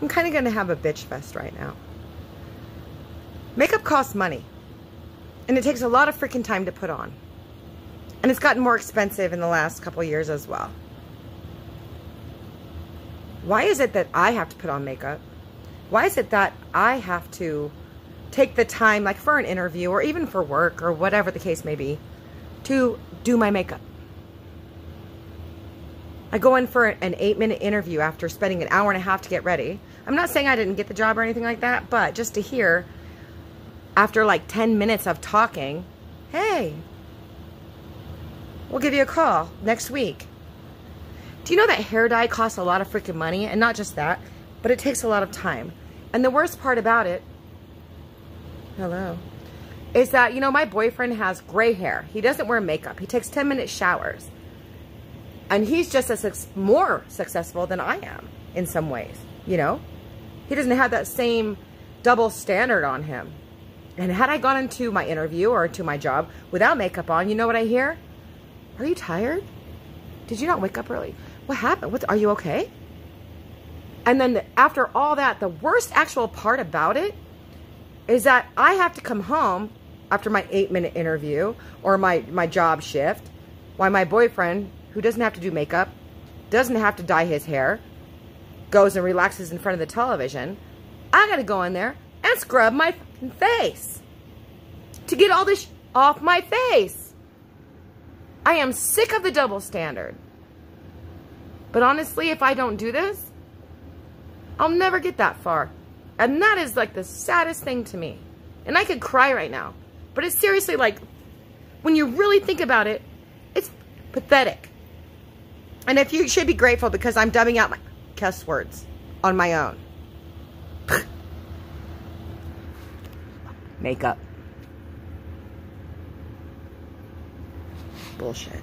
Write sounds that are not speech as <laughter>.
I'm kind of going to have a bitch fest right now. Makeup costs money. And it takes a lot of freaking time to put on. And it's gotten more expensive in the last couple years as well. Why is it that I have to put on makeup? Why is it that I have to take the time, like for an interview or even for work or whatever the case may be, to do my makeup? I go in for an eight minute interview after spending an hour and a half to get ready. I'm not saying I didn't get the job or anything like that, but just to hear after like 10 minutes of talking, hey, we'll give you a call next week. Do you know that hair dye costs a lot of freaking money? And not just that, but it takes a lot of time. And the worst part about it, hello, is that, you know, my boyfriend has gray hair. He doesn't wear makeup. He takes 10 minute showers. And he's just as more successful than I am in some ways, you know? He doesn't have that same double standard on him. And had I gone into my interview or to my job without makeup on, you know what I hear? Are you tired? Did you not wake up early? What happened? What, are you okay? And then after all that, the worst actual part about it is that I have to come home after my eight minute interview or my, my job shift while my boyfriend who doesn't have to do makeup, doesn't have to dye his hair, goes and relaxes in front of the television, I gotta go in there and scrub my face to get all this off my face. I am sick of the double standard. But honestly, if I don't do this, I'll never get that far. And that is like the saddest thing to me. And I could cry right now. But it's seriously like, when you really think about it, it's pathetic. And if you should be grateful because I'm dubbing out my cuss words on my own. <laughs> Makeup. Bullshit.